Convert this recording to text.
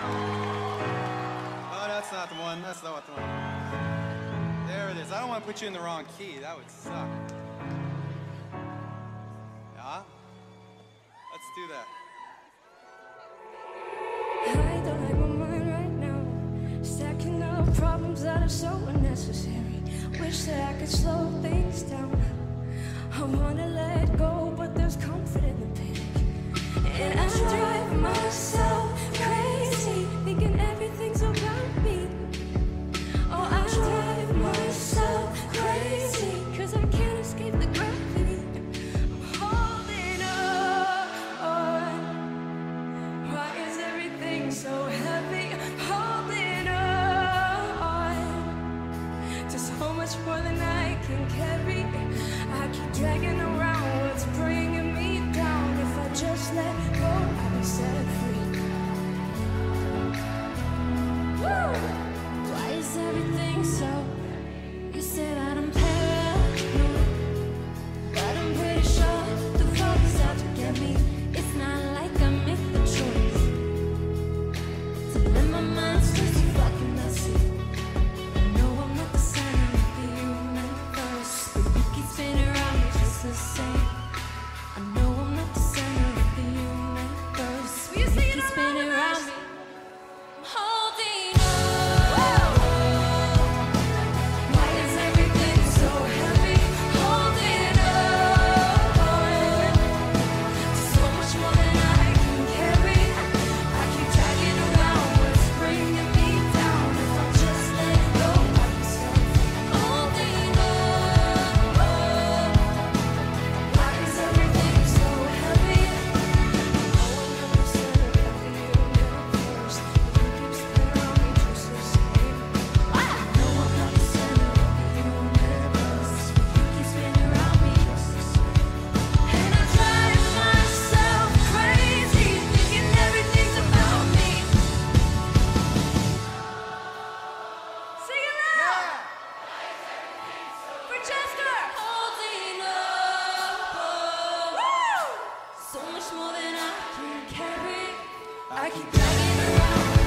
Oh, that's not the one. That's not the one. There it is. I don't want to put you in the wrong key. That would suck. Yeah? Let's do that. I don't like my mind right now. Stacking up problems that are so unnecessary. Wish that I could slow things down. second. Thank you.